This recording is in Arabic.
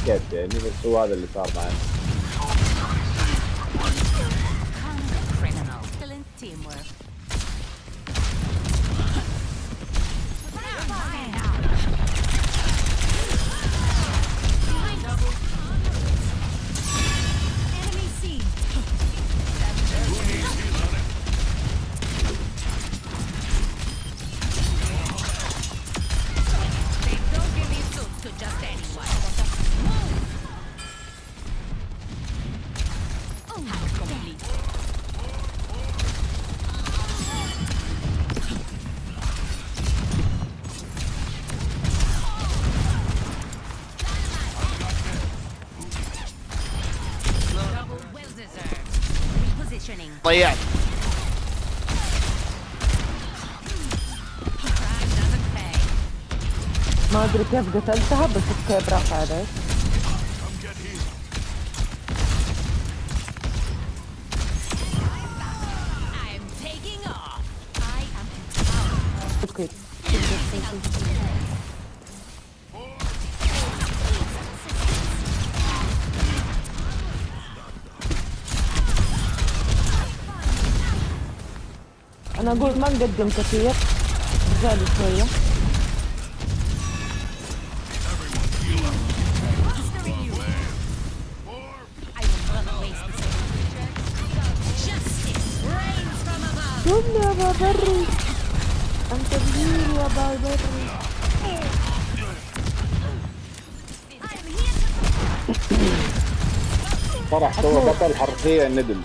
اشتكيت يعني بس هو هذا اللي صار معي ضيعت. ما أدري كيف قتلتها بس أوكي برافو عليك. أوكي أنا أقول ما نقدم كثير. رجالي شوية. شوفني يا بابري أنت كبير يا بابري فرح سوى بطل حرفيا ندم.